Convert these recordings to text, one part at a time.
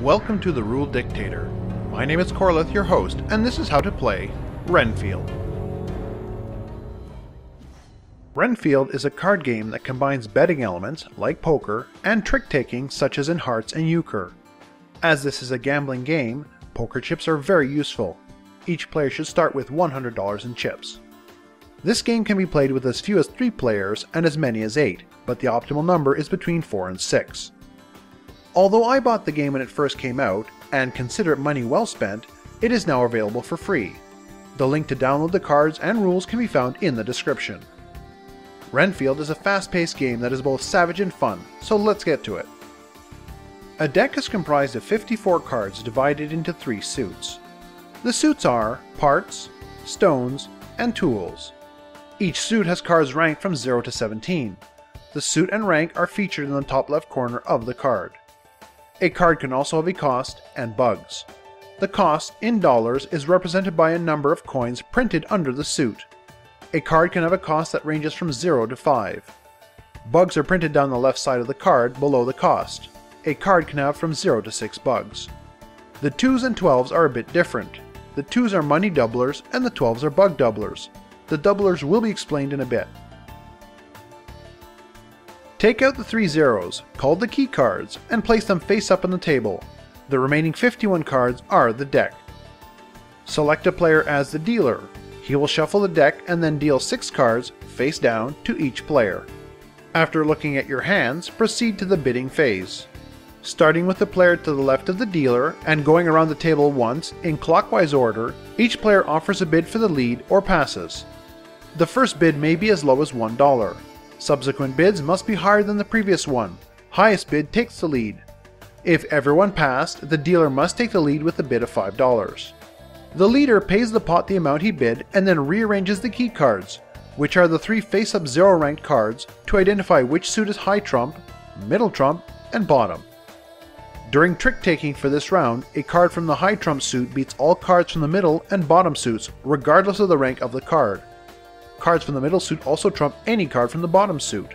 Welcome to the Rule Dictator. My name is Khorlith, your host, and this is how to play Renfield. Renfield is a card game that combines betting elements, like poker, and trick taking, such as in Hearts and Euchre. As this is a gambling game, poker chips are very useful. Each player should start with $100 in chips. This game can be played with as few as 3 players and as many as 8, but the optimal number is between 4 and 6. Although I bought the game when it first came out, and consider it money well spent, it is now available for free. The link to download the cards and rules can be found in the description. Renfield is a fast paced game that is both savage and fun, so let's get to it. A deck is comprised of 54 cards divided into three suits. The suits are parts, stones, and tools. Each suit has cards ranked from 0 to 17. The suit and rank are featured in the top left corner of the card. A card can also have a cost and bugs. The cost, in dollars, is represented by a number of coins printed under the suit. A card can have a cost that ranges from 0 to 5. Bugs are printed down the left side of the card below the cost. A card can have from 0 to 6 bugs. The 2s and 12s are a bit different. The 2s are money doublers and the 12s are bug doublers. The doublers will be explained in a bit. Take out the three zeros, called the key cards, and place them face up on the table. The remaining 51 cards are the deck. Select a player as the dealer. He will shuffle the deck and then deal 6 cards, face down, to each player. After looking at your hands, proceed to the bidding phase. Starting with the player to the left of the dealer and going around the table once in clockwise order, each player offers a bid for the lead or passes. The first bid may be as low as $1. Subsequent bids must be higher than the previous one. Highest bid takes the lead. If everyone passed, the dealer must take the lead with a bid of $5. The leader pays the pot the amount he bid and then rearranges the key cards, which are the three face-up zero ranked cards, to identify which suit is high trump, middle trump, and bottom. During trick taking for this round, a card from the high trump suit beats all cards from the middle and bottom suits, regardless of the rank of the card. Cards from the middle suit also trump any card from the bottom suit.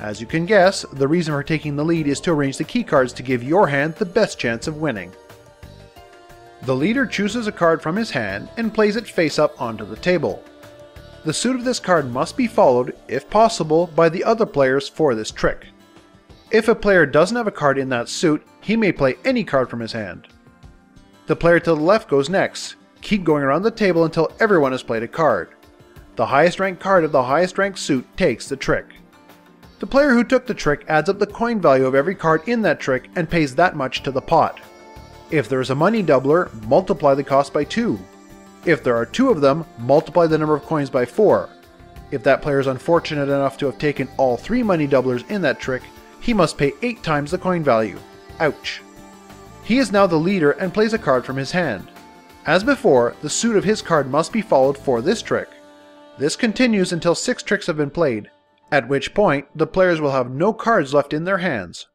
As you can guess, the reason for taking the lead is to arrange the key cards to give your hand the best chance of winning. The leader chooses a card from his hand and plays it face up onto the table. The suit of this card must be followed, if possible, by the other players for this trick. If a player doesn't have a card in that suit, he may play any card from his hand. The player to the left goes next. Keep going around the table until everyone has played a card. The highest ranked card of the highest ranked suit takes the trick. The player who took the trick adds up the coin value of every card in that trick and pays that much to the pot. If there is a money doubler, multiply the cost by 2. If there are two of them, multiply the number of coins by 4. If that player is unfortunate enough to have taken all three money doublers in that trick, he must pay 8 times the coin value. Ouch. He is now the leader and plays a card from his hand. As before, the suit of his card must be followed for this trick. This continues until six tricks have been played, at which point the players will have no cards left in their hands.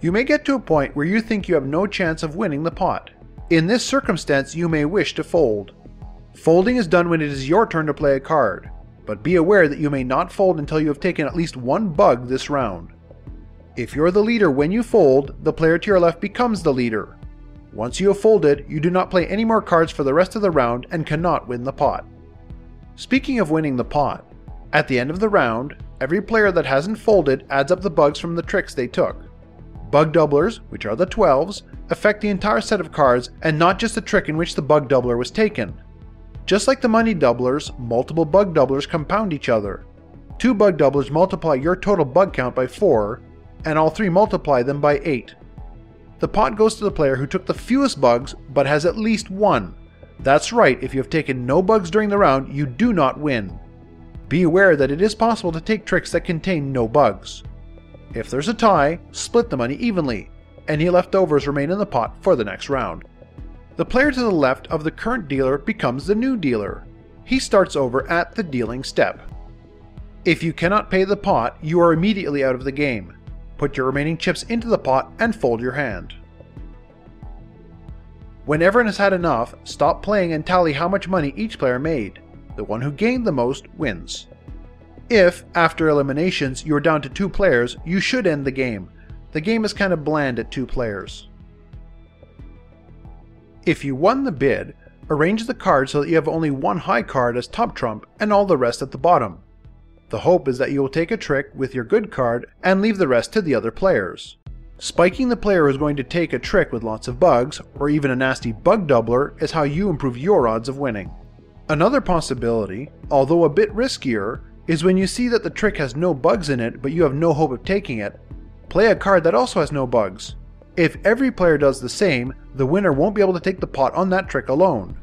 You may get to a point where you think you have no chance of winning the pot. In this circumstance, you may wish to fold. Folding is done when it is your turn to play a card, but be aware that you may not fold until you have taken at least one bug this round. If you're the leader when you fold, the player to your left becomes the leader. Once you have folded, you do not play any more cards for the rest of the round and cannot win the pot. Speaking of winning the pot, at the end of the round, every player that hasn't folded adds up the bugs from the tricks they took. Bug doublers, which are the 12s, affect the entire set of cards and not just the trick in which the bug doubler was taken. Just like the money doublers, multiple bug doublers compound each other. Two bug doublers multiply your total bug count by 4, and all three multiply them by 8. The pot goes to the player who took the fewest bugs but has at least one, that's right, if you have taken no bugs during the round, you do not win. Be aware that it is possible to take tricks that contain no bugs. If there's a tie, split the money evenly. Any leftovers remain in the pot for the next round. The player to the left of the current dealer becomes the new dealer. He starts over at the dealing step. If you cannot pay the pot, you are immediately out of the game. Put your remaining chips into the pot and fold your hand. When everyone has had enough, stop playing and tally how much money each player made. The one who gained the most wins. If, after eliminations, you are down to two players, you should end the game. The game is kind of bland at two players. If you won the bid, arrange the cards so that you have only one high card as top trump and all the rest at the bottom. The hope is that you will take a trick with your good card and leave the rest to the other players. Spiking the player is going to take a trick with lots of bugs, or even a nasty bug doubler, is how you improve your odds of winning. Another possibility, although a bit riskier, is when you see that the trick has no bugs in it but you have no hope of taking it, play a card that also has no bugs. If every player does the same, the winner won't be able to take the pot on that trick alone.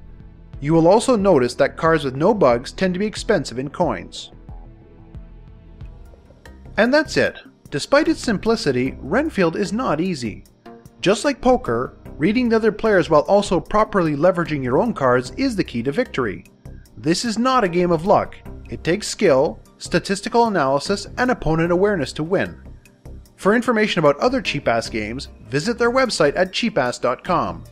You will also notice that cards with no bugs tend to be expensive in coins. And that's it. Despite its simplicity, Renfield is not easy. Just like poker, reading the other players while also properly leveraging your own cards is the key to victory. This is not a game of luck, it takes skill, statistical analysis, and opponent awareness to win. For information about other Cheapass games, visit their website at cheapass.com.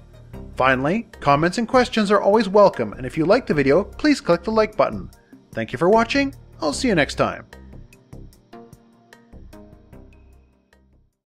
Finally, comments and questions are always welcome, and if you like the video, please click the like button. Thank you for watching, I'll see you next time.